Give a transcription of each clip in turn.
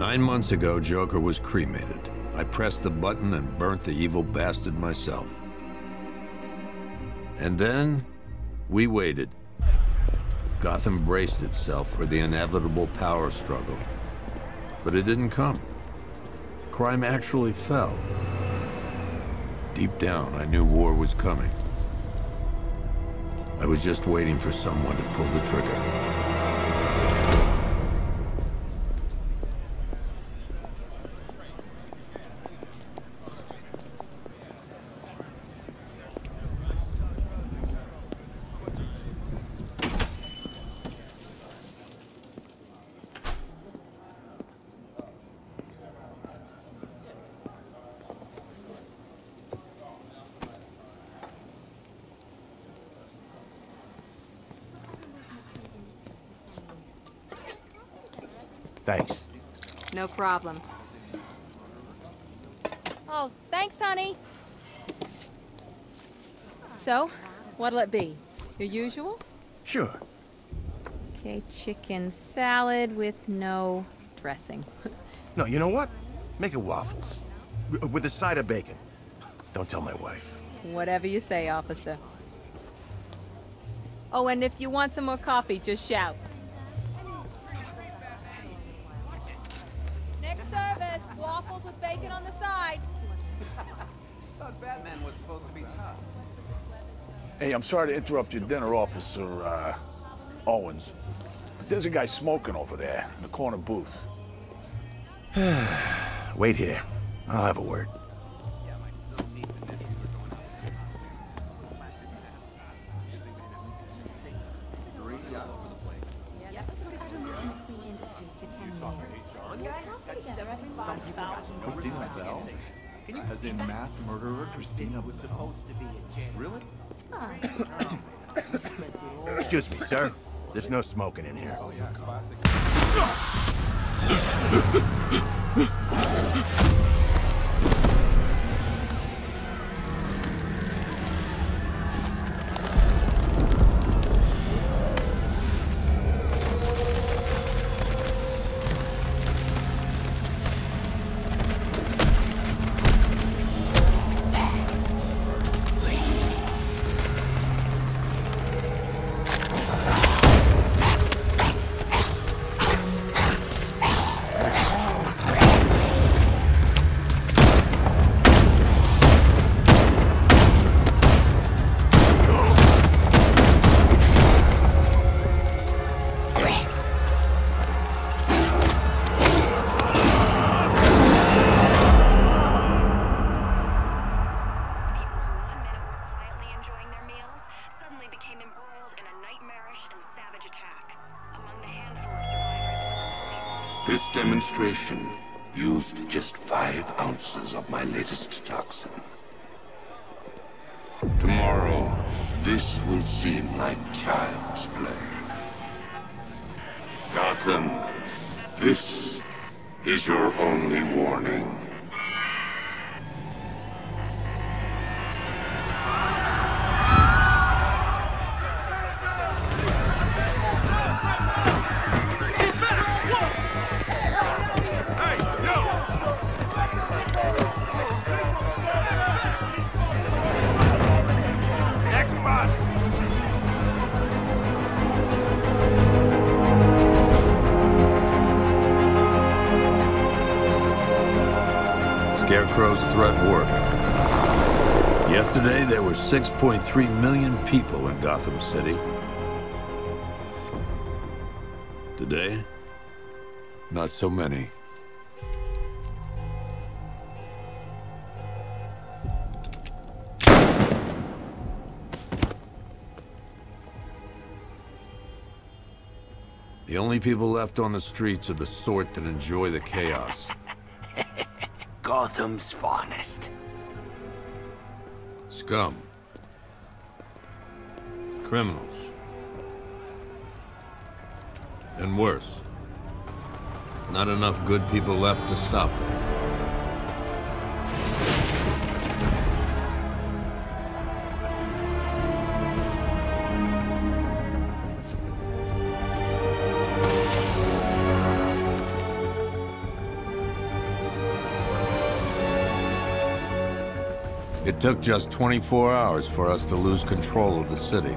Nine months ago, Joker was cremated. I pressed the button and burnt the evil bastard myself. And then, we waited. Gotham braced itself for the inevitable power struggle. But it didn't come. Crime actually fell. Deep down, I knew war was coming. I was just waiting for someone to pull the trigger. Thanks. No problem. Oh, thanks, honey. So, what'll it be? Your usual? Sure. Okay, chicken salad with no dressing. No, you know what? Make it waffles. With a side of bacon. Don't tell my wife. Whatever you say, officer. Oh, and if you want some more coffee, just shout. Hey, I'm sorry to interrupt your dinner, Officer uh, Owens. But there's a guy smoking over there in the corner booth. Wait here. I'll have a word. Sir. There's no smoking in here. Oh, People This is your only warning. 6.3 million people in Gotham City. Today, not so many. The only people left on the streets are the sort that enjoy the chaos. Gotham's finest. Scum criminals. And worse, not enough good people left to stop them. It took just 24 hours for us to lose control of the city.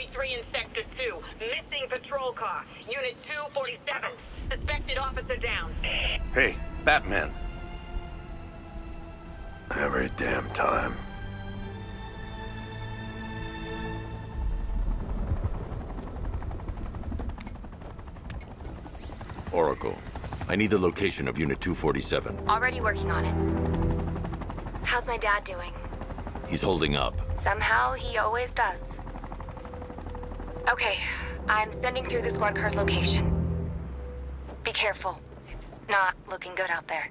33 in Sector 2. Missing patrol car. Unit 247. Suspected officer down. Hey, Batman. Every damn time. Oracle, I need the location of Unit 247. Already working on it. How's my dad doing? He's holding up. Somehow, he always does. Okay, I'm sending through the squad car's location. Be careful. It's not looking good out there.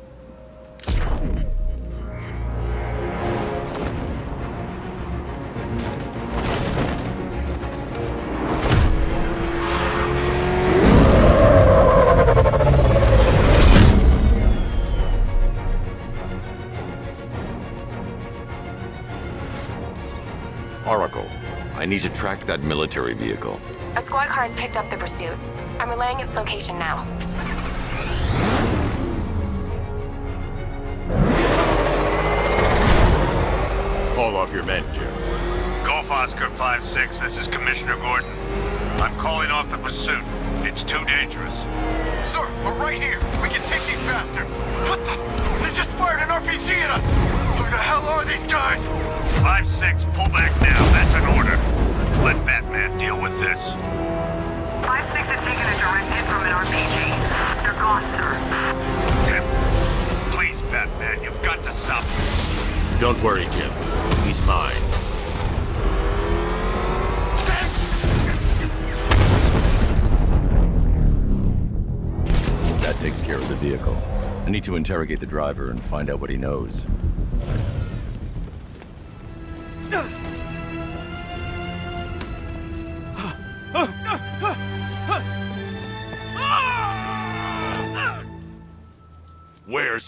Need to track that military vehicle. A squad car has picked up the pursuit. I'm relaying its location now. Call off your men, Jim. Golf Oscar 5-6, this is Commissioner Gordon. I'm calling off the pursuit. It's too dangerous. Sir, we're right here. We can take these bastards. What the? They just fired an RPG at us. Who the hell are these guys? 5-6, pull back now. That's an order. Let Batman deal with this. 5-6 has taken a direct hit from an RPG. They're gone, sir. Tim, please, Batman, you've got to stop them. Don't worry, Jim. He's mine. That takes care of the vehicle. I need to interrogate the driver and find out what he knows.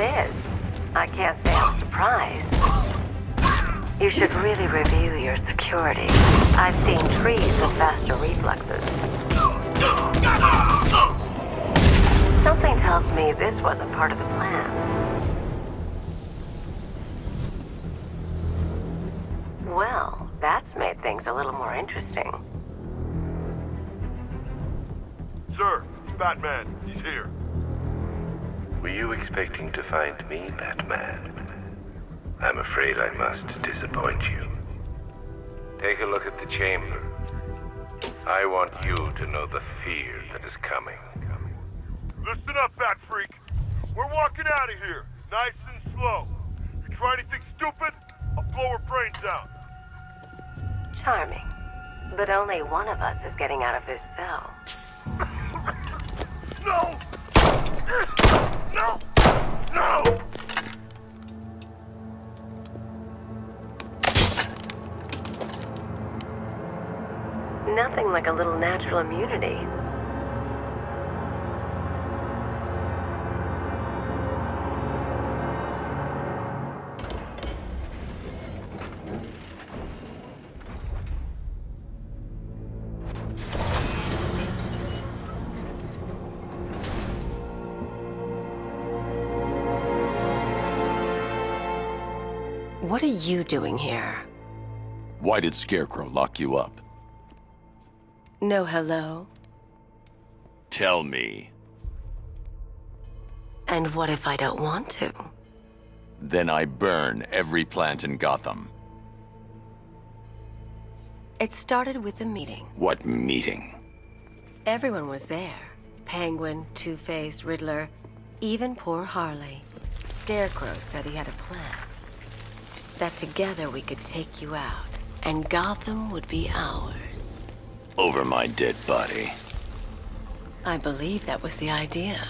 It is. I can't say I'm surprised. You should really review your security. Find me, Batman? I'm afraid I must disappoint you. Take a look at the chamber. I want you to know the fear that is coming. Listen up, Bat Freak. We're walking out of here, nice and slow. You try anything stupid, I'll blow her brains out. Charming. But only one of us is getting out of this cell. No! No! No! Nothing like a little natural immunity. You doing here? Why did Scarecrow lock you up? No hello? Tell me. And what if I don't want to? Then I burn every plant in Gotham. It started with a meeting. What meeting? Everyone was there. Penguin, Two-Face, Riddler, even poor Harley. Scarecrow said he had a plan. That together we could take you out, and Gotham would be ours. Over my dead body. I believe that was the idea.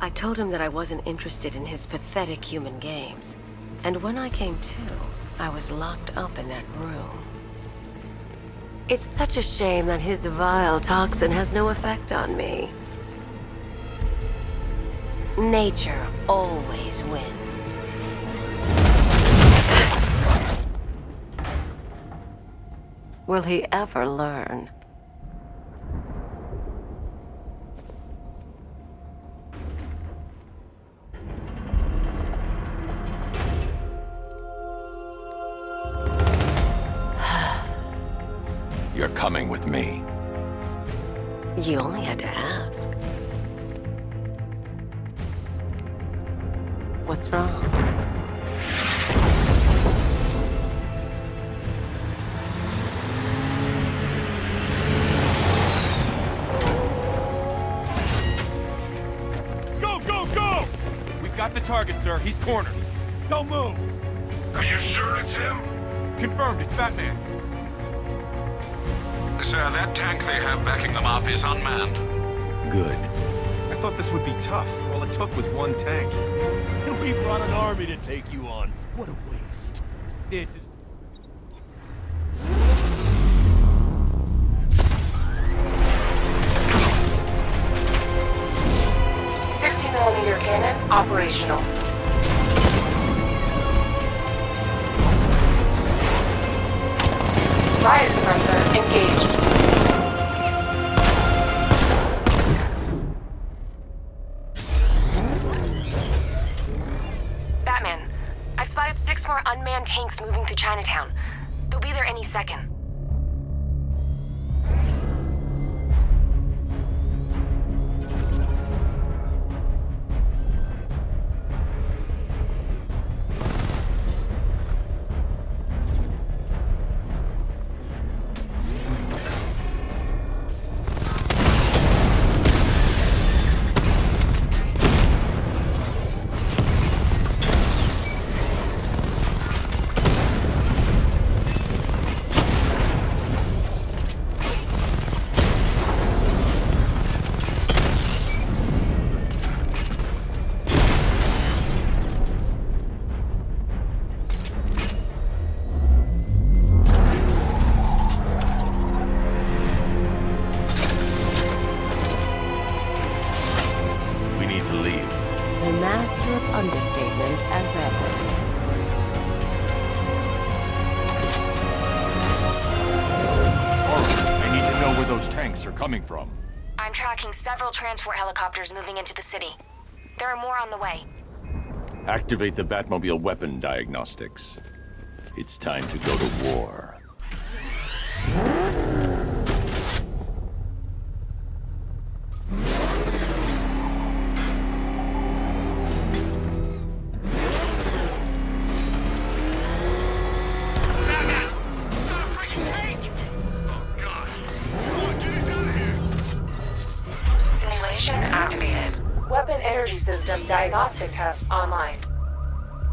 I told him that I wasn't interested in his pathetic human games. And when I came to, I was locked up in that room. It's such a shame that his vile toxin has no effect on me. Nature always wins. Will he ever learn? You're coming with me. You only had to ask. What's wrong? Got the target, sir. He's cornered. Don't move. Are you sure it's him? Confirmed, it's Batman. Sir, that tank they have backing them up is unmanned. Good. I thought this would be tough. All it took was one tank. We brought an army to take you on. What a waste. This is... Chinatown. Coming from. I'm tracking several transport helicopters moving into the city. There are more on the way. Activate the Batmobile weapon diagnostics. It's time to go to war. Online.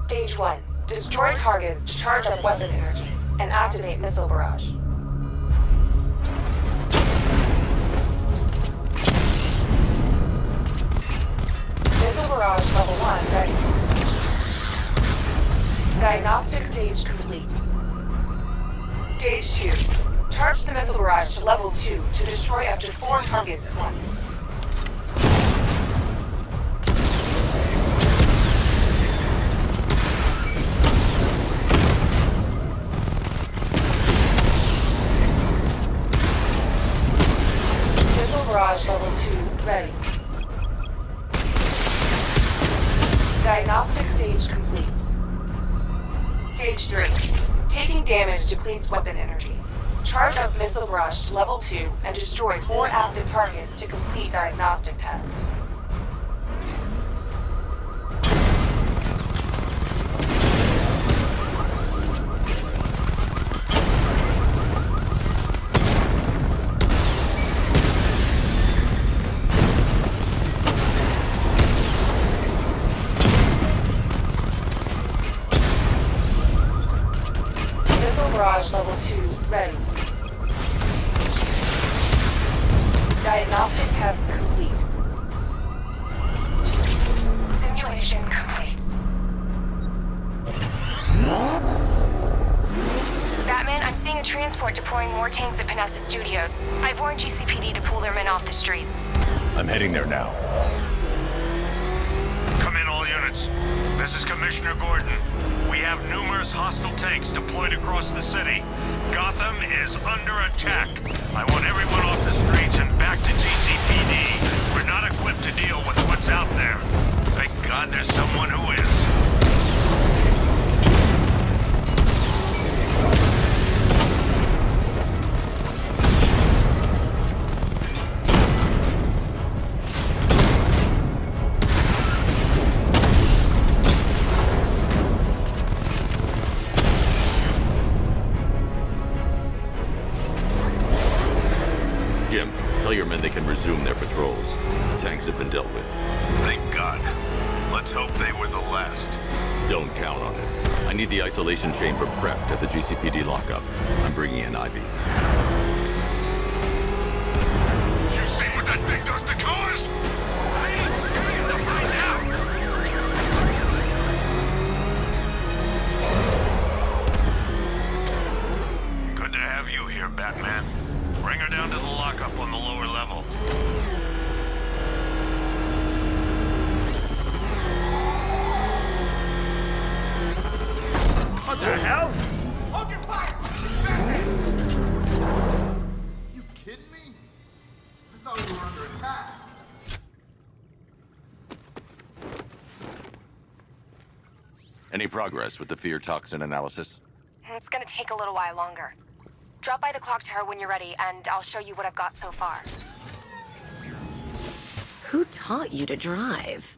Stage 1. Destroy targets to charge up weapon energy and activate missile barrage. Missile barrage level 1 ready. Diagnostic stage complete. Stage 2. Charge the missile barrage to level 2 to destroy up to 4 targets at once. Level 2 ready. Diagnostic stage complete. Stage 3. Taking damage depletes weapon energy. Charge up missile barrage to level 2 and destroy 4 active targets to complete diagnostic test. Tell your men they can resume their patrols. Tanks have been dealt with. Thank God. Let's hope they were the last. Don't count on it. I need the isolation chamber prepped at the GCPD lockup. I'm bringing in Ivy. You seen what that thing does to cars? Progress with the fear toxin analysis? It's gonna take a little while longer. Drop by the clock tower when you're ready, and I'll show you what I've got so far. Who taught you to drive?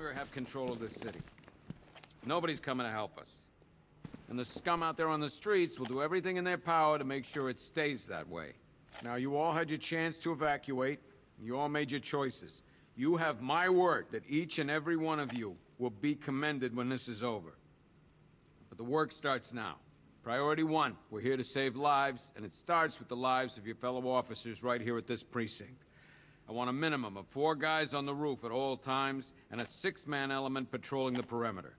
Longer have control of this city. Nobody's coming to help us. And the scum out there on the streets will do everything in their power to make sure it stays that way. Now, you all had your chance to evacuate. You all made your choices. You have my word that each and every one of you will be commended when this is over. But the work starts now. Priority one, we're here to save lives, and it starts with the lives of your fellow officers right here at this precinct. I want a minimum of four guys on the roof at all times and a six-man element patrolling the perimeter.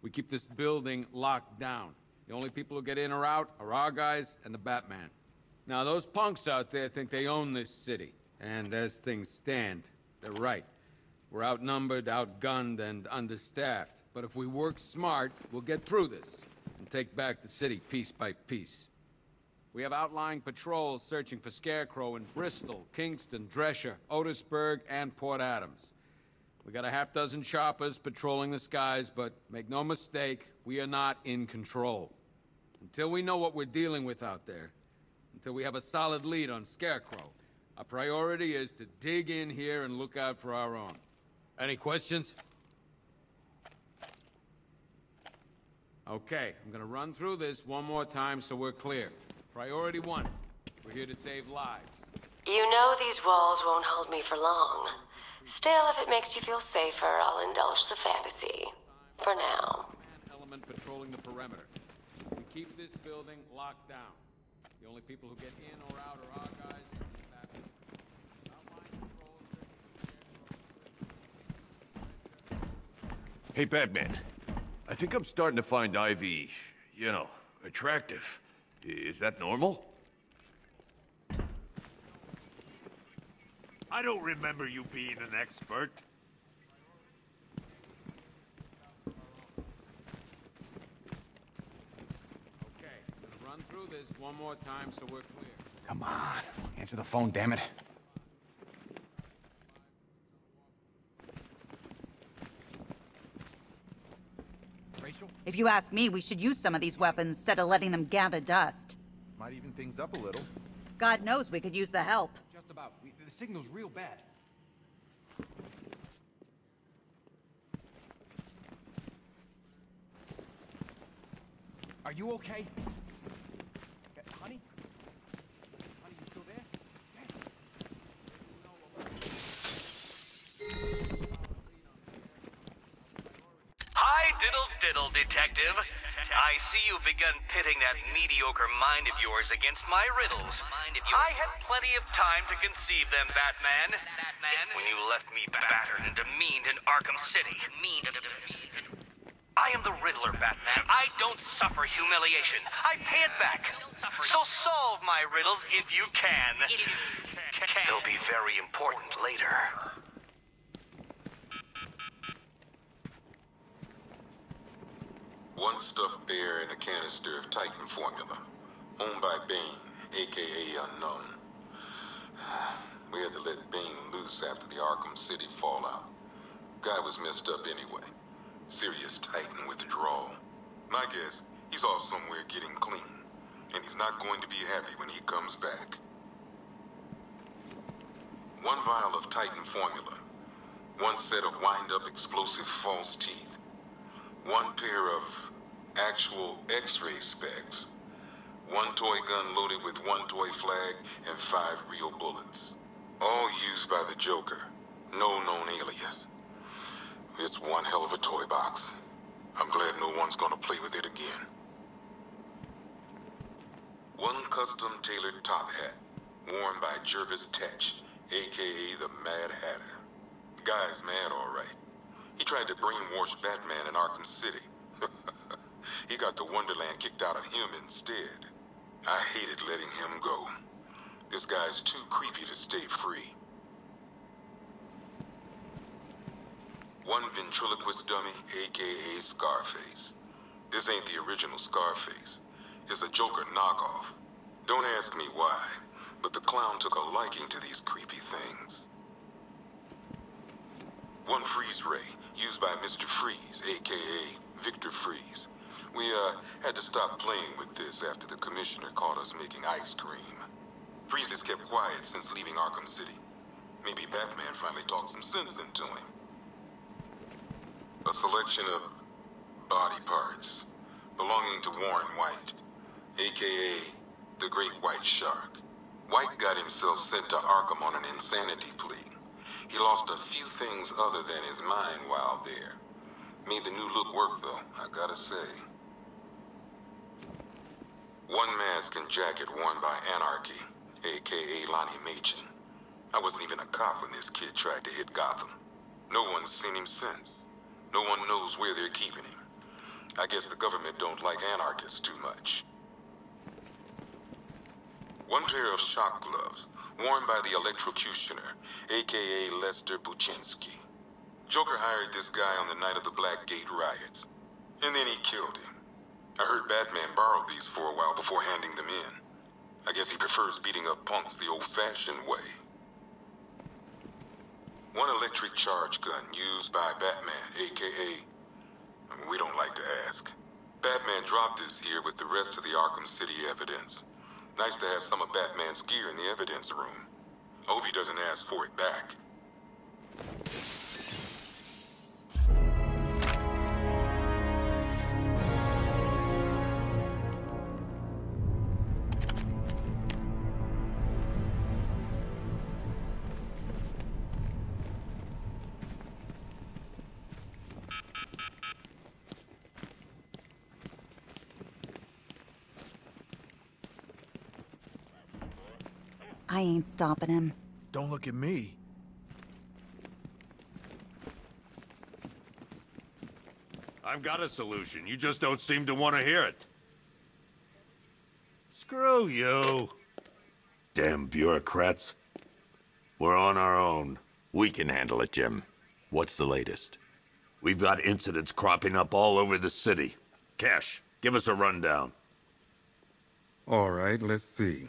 We keep this building locked down. The only people who get in or out are our guys and the Batman. Now, those punks out there think they own this city. And as things stand, they're right. We're outnumbered, outgunned, and understaffed. But if we work smart, we'll get through this and take back the city piece by piece. We have outlying patrols searching for Scarecrow in Bristol, Kingston, Drescher, Otisburg, and Port Adams. We got a half dozen choppers patrolling the skies, but make no mistake, we are not in control. Until we know what we're dealing with out there, until we have a solid lead on Scarecrow, our priority is to dig in here and look out for our own. Any questions? Okay, I'm gonna run through this one more time so we're clear. Priority one, we're here to save lives. You know these walls won't hold me for long. Still, if it makes you feel safer, I'll indulge the fantasy. For now. Element patrolling the perimeter. We keep this building locked down. The only people who get in or out are our guys. and Batman. Outlying patrols searching for Scarecrow. Hey, Batman. I think I'm starting to find Ivy, you know, attractive. I- Is that normal? I don't remember you being an expert. Okay, run through this one more time so we're clear. Come on. Answer the phone, damn it. If you ask me, we should use some of these weapons instead of letting them gather dust. Might even things up a little. God knows we could use the help. Just about. We, the signal's real bad. Are you okay? Diddle diddle, detective. I see you've begun pitting that mediocre mind of yours against my riddles. I had plenty of time to conceive them, Batman. When you left me battered and demeaned in Arkham City. I am the Riddler, Batman. I don't suffer humiliation. I pay it back. So solve my riddles if you can. They'll be very important later. One stuffed bear in a canister of Titan formula, owned by Bane, aka Unknown. We had to let Bane loose after the Arkham City fallout. Guy was messed up anyway. Serious Titan withdrawal. My guess, he's off somewhere getting clean, and he's not going to be happy when he comes back. One vial of Titan formula, one set of wind-up explosive false teeth, one pair of actual X-ray specs, one toy gun loaded with one toy flag, and five real bullets. All used by the Joker. No known alias. It's one hell of a toy box. I'm glad no one's gonna play with it again. One custom tailored top hat, worn by Jervis Tetch, aka the Mad Hatter. Guy's mad, all right. He tried to brainwash Batman in Arkham City. he got the Wonderland kicked out of him instead. I hated letting him go. This guy's too creepy to stay free. One ventriloquist dummy, aka Scarface. This ain't the original Scarface. It's a Joker knockoff. Don't ask me why, but the clown took a liking to these creepy things. One freeze ray, used by Mr. Freeze, aka Victor Fries. We, uh, had to stop playing with this after the commissioner caught us making ice cream. Freeze has kept quiet since leaving Arkham City. Maybe Batman finally talked some sense into him. A selection of body parts belonging to Warren White, aka the Great White Shark. White got himself sent to Arkham on an insanity plea. He lost a few things other than his mind while there. Made the new look work, though, I gotta say. One mask and jacket worn by Anarchy, aka Lonnie Machin. I wasn't even a cop when this kid tried to hit Gotham. No one's seen him since. No one knows where they're keeping him. I guess the government don't like anarchists too much. One pair of shock gloves, worn by the electrocutioner, aka Lester Buchinsky. Joker hired this guy on the night of the Blackgate riots. And then he killed him. I heard Batman borrowed these for a while before handing them in. I guess he prefers beating up punks the old-fashioned way. One electric charge gun used by Batman, aka... We don't like to ask. Batman dropped this here with the rest of the Arkham City evidence. Nice to have some of Batman's gear in the evidence room. I hope he doesn't ask for it back. I ain't stopping him. Don't look at me. I've got a solution. You just don't seem to want to hear it. Screw you. Damn bureaucrats. We're on our own. We can handle it, Jim. What's the latest? We've got incidents cropping up all over the city. Cash, give us a rundown. All right, let's see.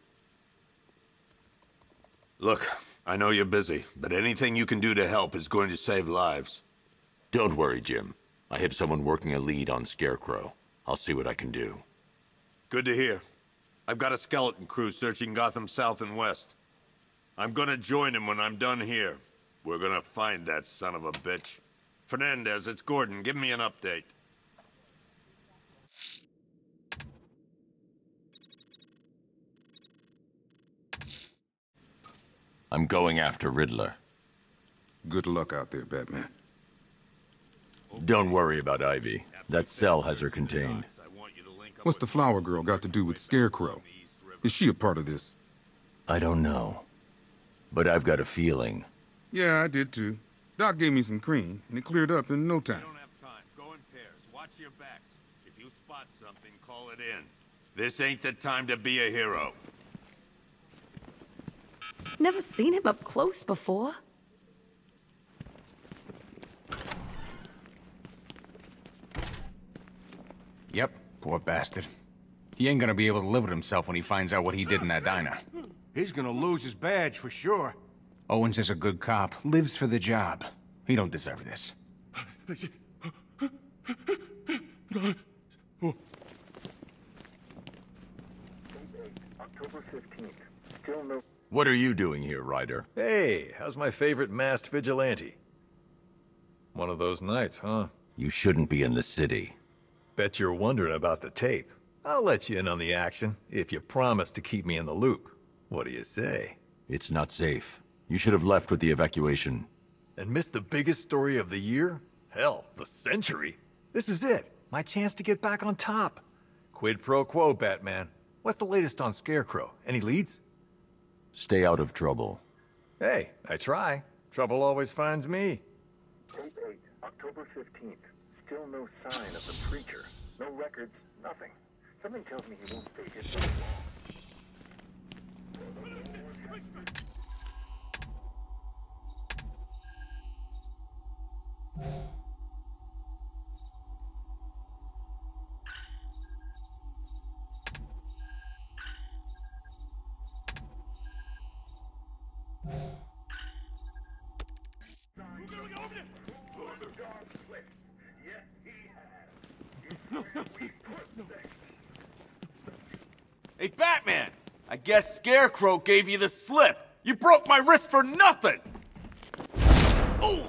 Look, I know you're busy, but anything you can do to help is going to save lives. Don't worry, Jim. I have someone working a lead on Scarecrow. I'll see what I can do. Good to hear. I've got a skeleton crew searching Gotham South and West. I'm gonna join him when I'm done here. We're gonna find that son of a bitch. Fernandez, it's Gordon. Give me an update. I'm going after Riddler. Good luck out there, Batman. Don't worry about Ivy. That cell has her contained. What's the flower girl got to do with Scarecrow? Is she a part of this? I don't know. But I've got a feeling. Yeah, I did too. Doc gave me some cream, and it cleared up in no time. Go in pairs. Watch your backs. If you spot something, call it in. This ain't the time to be a hero. Never seen him up close before. Yep, poor bastard. He ain't gonna be able to live with himself when he finds out what he did in that diner. He's gonna lose his badge for sure. Owens is a good cop, lives for the job. He don't deserve this. October 15th. Still no... What are you doing here, Ryder? Hey, how's my favorite masked vigilante? One of those nights, huh? You shouldn't be in the city. Bet you're wondering about the tape. I'll let you in on the action, if you promise to keep me in the loop. What do you say? It's not safe. You should have left with the evacuation. And missed the biggest story of the year? Hell, the century. This is it. My chance to get back on top. Quid pro quo, Batman. What's the latest on Scarecrow? Any leads? Stay out of trouble. Hey, I try. Trouble always finds me. Tape 8, October 15th. Still no sign of the preacher. No records, nothing. Something tells me he won't stay hidden Batman! I guess Scarecrow gave you the slip. You broke my wrist for nothing! Oh!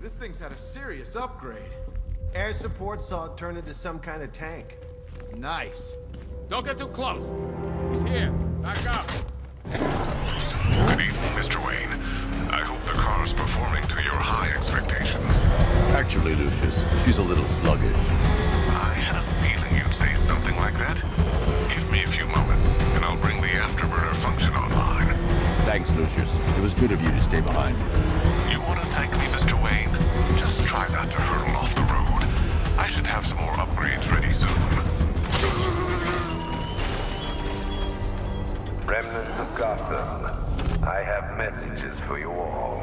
This thing's had a serious upgrade. Air support saw it turn into some kind of tank. Nice. Don't get too close. He's here. Back up. Good evening, Mr. Wayne. I hope the car's performing to your high expectations. Actually, Lucius, she's a little sluggish. I had a feeling you'd say something like that. Give me a few moments, and I'll bring the afterburner function online. Thanks, Lucius. It was good of you to stay behind. You want to thank me, Mr. Wayne? Just try not to hurtle off the road. I should have some more upgrades ready soon. Remnants of Gotham, I have messages for you all.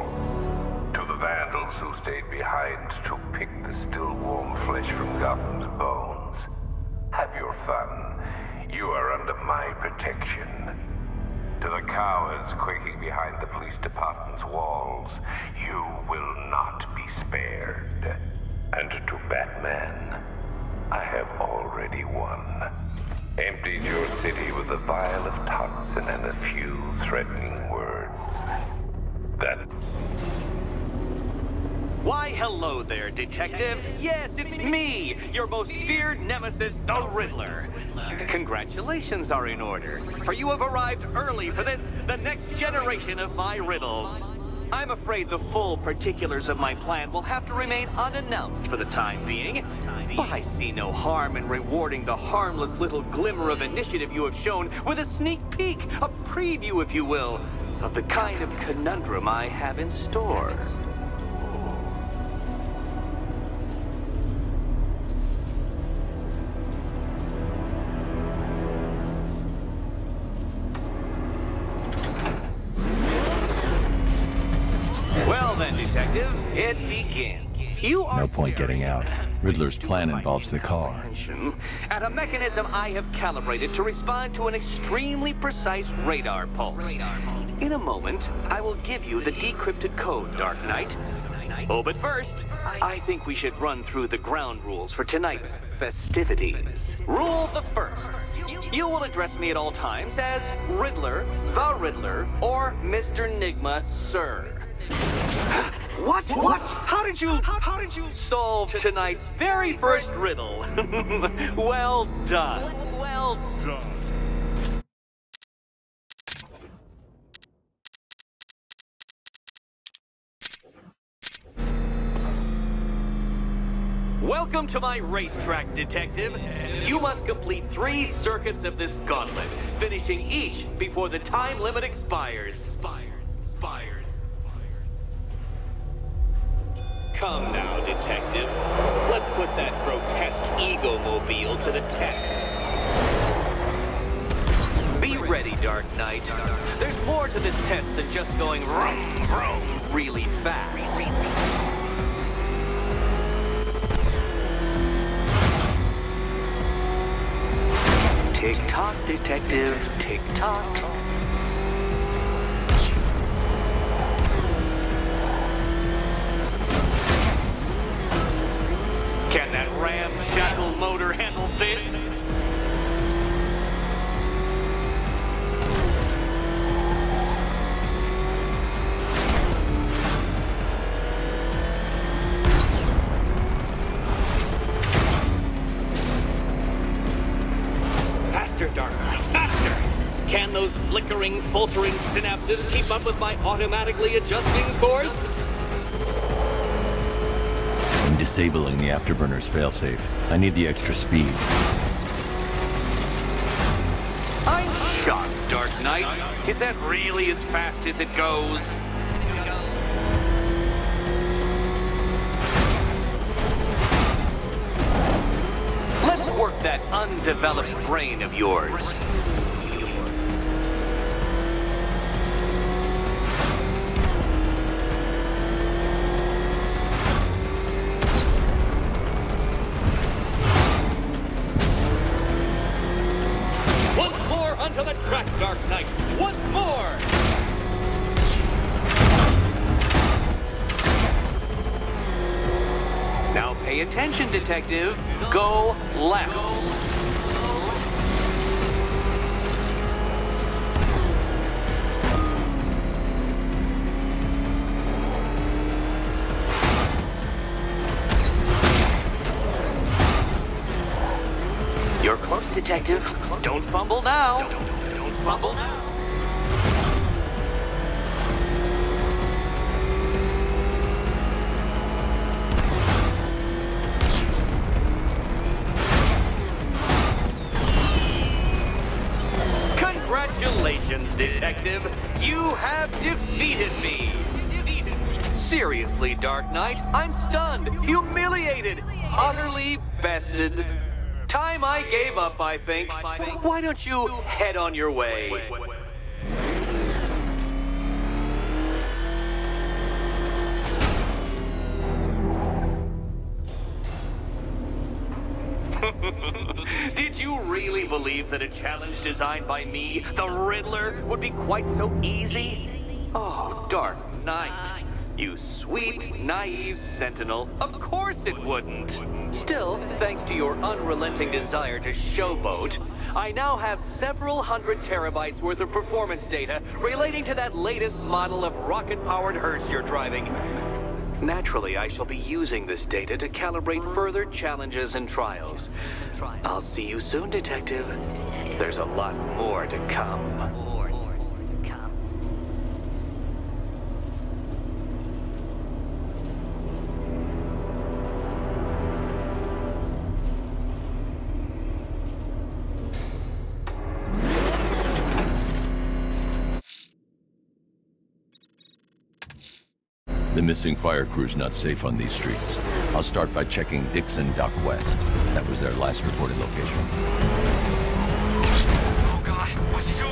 To the vandals who stayed behind to pick the still warm flesh from Gotham's bones, have your fun. You are under my protection. To the cowards quaking behind the police department's walls, you will not be spared. And to Batman, I have already won. Emptied your city with a vial of toxin and a few threatening words. That Why, hello there, detective. Yes, it's me, your most feared nemesis, the Riddler. Congratulations are in order, for you have arrived early for this, the next generation of my riddles. I'm afraid the full particulars of my plan will have to remain unannounced for the time being. But I see no harm in rewarding the harmless little glimmer of initiative you have shown with a sneak peek, a preview, if you will, of the kind of conundrum I have in store. Point getting out. Riddler's plan involves the car. at a mechanism I have calibrated to respond to an extremely precise radar pulse. In a moment, I will give you the decrypted code, Dark Knight. Oh, but first, I think we should run through the ground rules for tonight's festivities. Rule the first. You will address me at all times as Riddler, the Riddler, or Mr. Nigma, sir. What? What? How did you? How did you solve tonight's very first riddle? well done. Well done. Welcome to my racetrack, detective. You must complete three circuits of this gauntlet, finishing each before the time limit expires. Expires. Expires. Come now, detective. Let's put that grotesque ego-mobile to the test. Be ready, Dark Knight. There's more to this test than just going vroom, vroom really fast. Tick-tock, detective. Tick-tock. Can Faster, Dark faster! Can those flickering, faltering synapses keep up with my automatically adjusting course? Disabling the afterburner's failsafe. I need the extra speed. I'm shocked, Dark Knight. Is that really as fast as it goes? Let's work that undeveloped brain of yours. Detective. Go left. Time I gave up, I think. Why don't you head on your way? Did you really believe that a challenge designed by me, the Riddler, would be quite so easy? Oh, Dark Knight. You sweet, naive sentinel. Of course it wouldn't. Still, thanks to your unrelenting desire to showboat, I now have several hundred terabytes worth of performance data relating to that latest model of rocket-powered hearse you're driving. Naturally, I shall be using this data to calibrate further challenges and trials. I'll see you soon, Detective. There's a lot more to come. Missing fire crew's not safe on these streets. I'll start by checking Dixon Dock West. That was their last reported location. Oh god, what's he doing?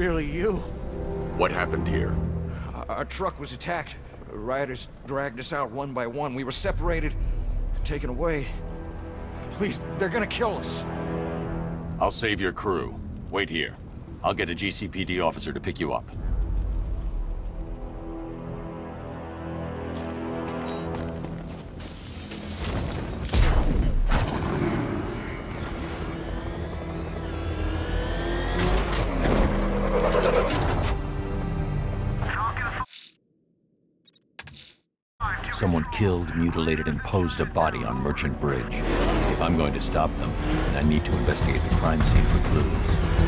Really you. What happened here? Our truck was attacked. Rioters dragged us out one by one. We were separated, taken away. Please, they're gonna kill us. I'll save your crew. Wait here. I'll get a GCPD officer to pick you up. Killed, mutilated, and posed a body on Merchant Bridge. If I'm going to stop them, then I need to investigate the crime scene for clues.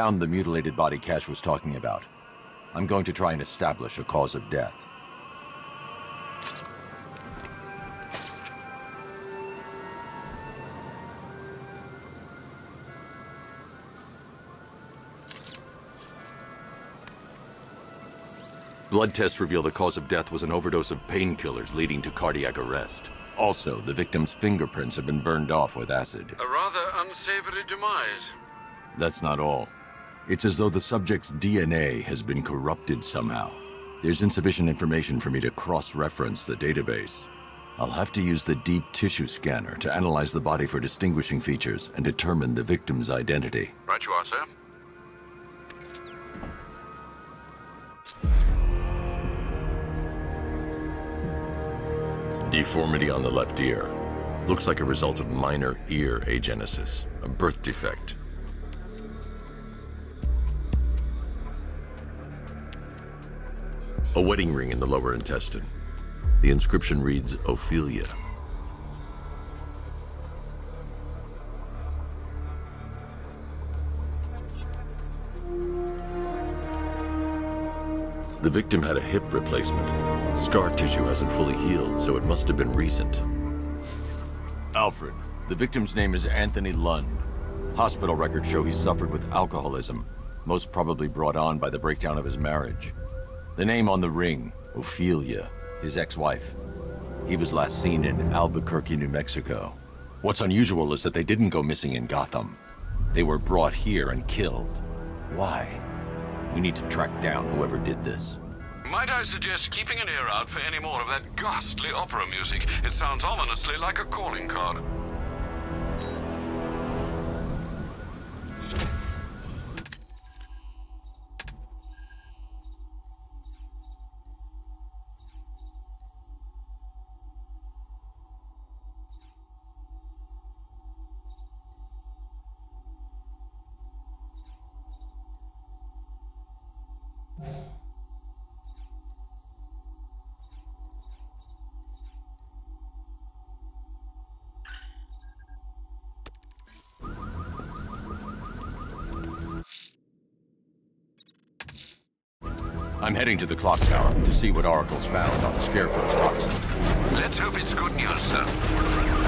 Found the mutilated body Cash was talking about. I'm going to try and establish a cause of death. Blood tests reveal the cause of death was an overdose of painkillers leading to cardiac arrest. Also, the victim's fingerprints have been burned off with acid. A rather unsavory demise. That's not all. It's as though the subject's DNA has been corrupted somehow. There's insufficient information for me to cross-reference the database. I'll have to use the deep tissue scanner to analyze the body for distinguishing features and determine the victim's identity. Right you are, sir. Deformity on the left ear. Looks like a result of minor ear agenesis, a birth defect. A wedding ring in the lower intestine. The inscription reads Ophelia. The victim had a hip replacement. Scar tissue hasn't fully healed, so it must have been recent. Alfred, The victim's name is Anthony Lund. Hospital records show he suffered with alcoholism, most probably brought on by the breakdown of his marriage. The name on the ring, Ophelia, his ex-wife. He was last seen in Albuquerque, New Mexico. What's unusual is that they didn't go missing in Gotham. They were brought here and killed. Why? We need to track down whoever did this. Might I suggest keeping an ear out for any more of that ghastly opera music? It sounds ominously like a calling card. Heading to the clock tower to see what Oracle's found on the Scarecrow's toxin. Let's hope it's good news, sir.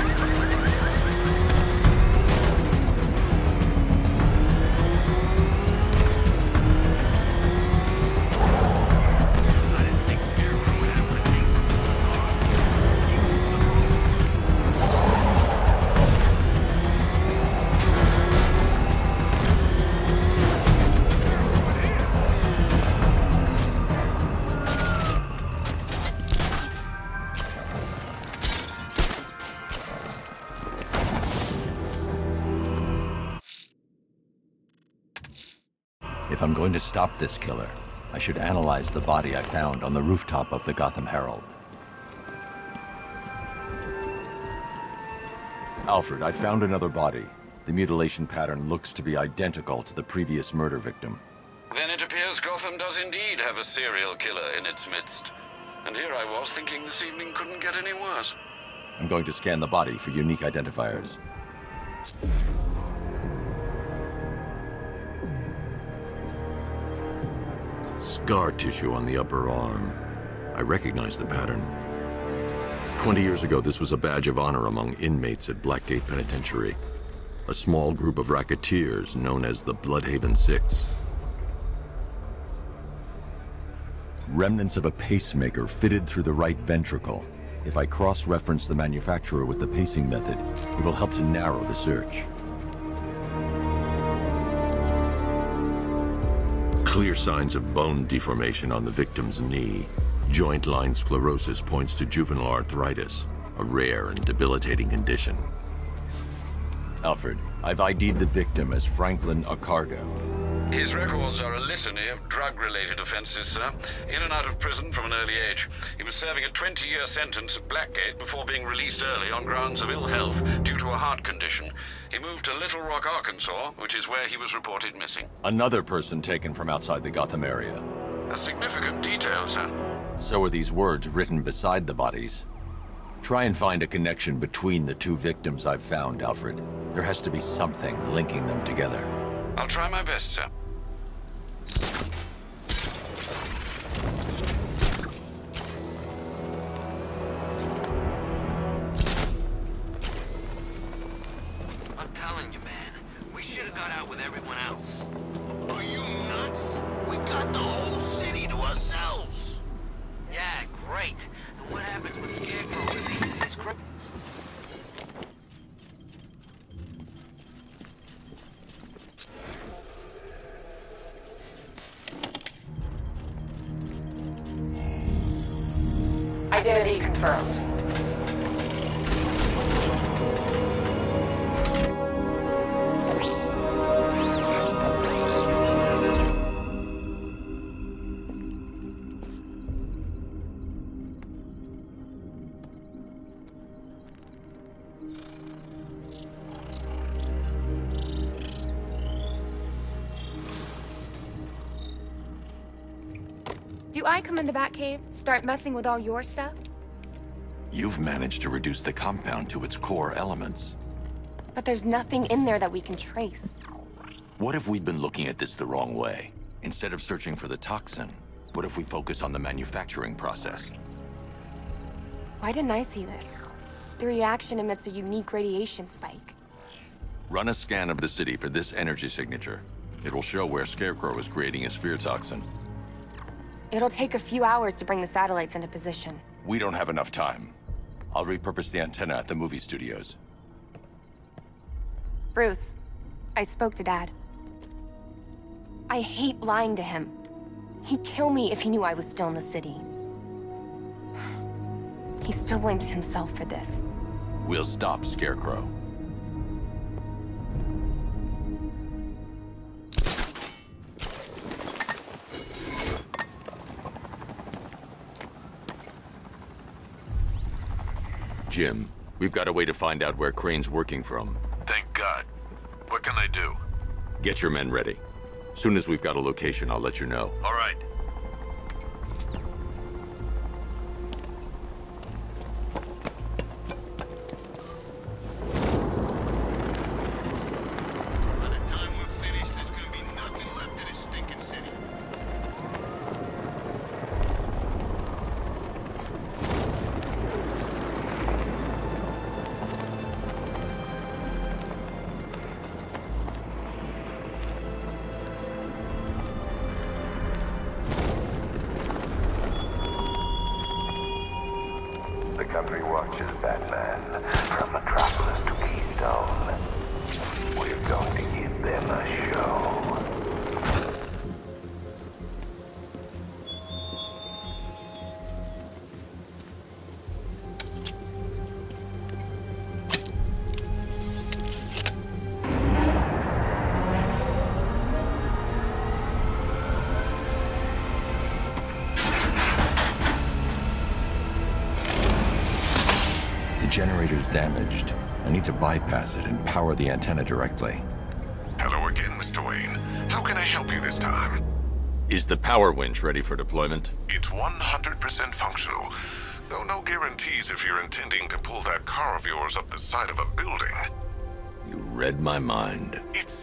Stop this killer, I should analyze the body I found on the rooftop of the Gotham Herald. Alfred, I found another body. The mutilation pattern looks to be identical to the previous murder victim. Then it appears Gotham does indeed have a serial killer in its midst. And here I was thinking this evening couldn't get any worse. I'm going to scan the body for unique identifiers. Scar tissue on the upper arm. I recognize the pattern. Twenty years ago, this was a badge of honor among inmates at Blackgate Penitentiary. A small group of racketeers known as the Bloodhaven Six. Remnants of a pacemaker fitted through the right ventricle. If I cross-reference the manufacturer with the pacing method, it will help to narrow the search. Clear signs of bone deformation on the victim's knee. Joint line sclerosis points to juvenile arthritis, a rare and debilitating condition. Alfred, I've ID'd the victim as Franklin Accardo. His records are a litany of drug-related offenses, sir. In and out of prison from an early age. He was serving a 20-year sentence at Blackgate before being released early on grounds of ill health due to a heart condition. He moved to Little Rock, Arkansas, which is where he was reported missing. Another person taken from outside the Gotham area. A significant detail, sir. So are these words written beside the bodies. Try and find a connection between the two victims I've found, Alfred. There has to be something linking them together. I'll try my best, sir. Identity confirmed. Do I come in the Batcave, start messing with all your stuff? You've managed to reduce the compound to its core elements. But there's nothing in there that we can trace. What if we'd been looking at this the wrong way? Instead of searching for the toxin, what if we focus on the manufacturing process? Why didn't I see this? The reaction emits a unique radiation spike. Run a scan of the city for this energy signature. It will show where Scarecrow is creating his fear toxin. It'll take a few hours to bring the satellites into position. We don't have enough time. I'll repurpose the antenna at the movie studios. Bruce, I spoke to Dad. I hate lying to him. He'd kill me if he knew I was still in the city. He still blames himself for this. We'll stop Scarecrow. Jim, we've got a way to find out where Crane's working from. Thank God. What can I do? Get your men ready. Soon as we've got a location, I'll let you know. All right. Power the antenna directly. Hello again, Mr. Wayne. How can I help you this time? Is the power winch ready for deployment? It's 100% functional. Though no guarantees if you're intending to pull that car of yours up the side of a building. You read my mind. It's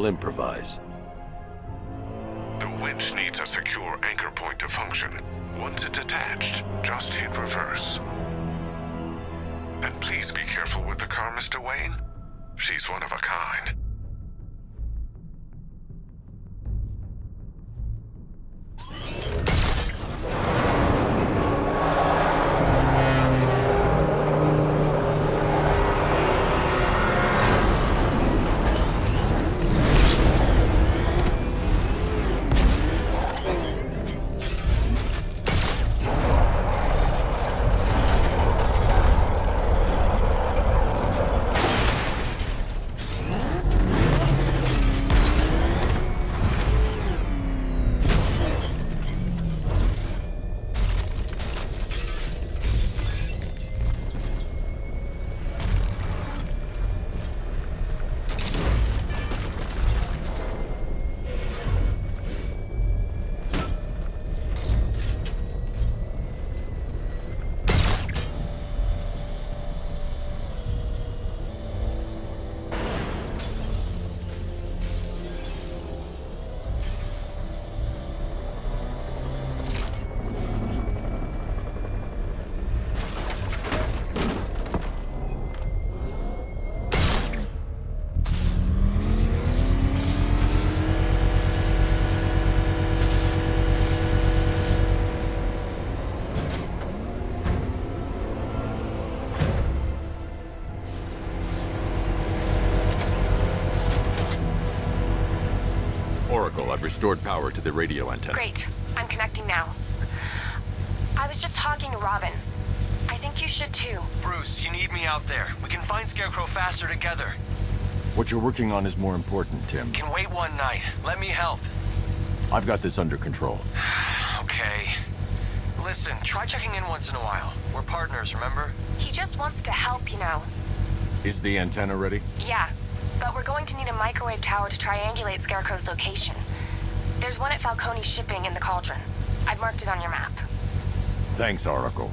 I'll improvise. Restored power to the radio antenna. Great. I'm connecting now. I was just talking to Robin. I think you should too. Bruce, you need me out there. We can find Scarecrow faster together. What you're working on is more important, Tim. Can wait one night. Let me help. I've got this under control. okay. Listen, try checking in once in a while. We're partners, remember? He just wants to help, you know. Is the antenna ready? Yeah, but we're going to need a microwave tower to triangulate Scarecrow's location. There's one at Falcone Shipping in the Cauldron. I've marked it on your map. Thanks, Oracle.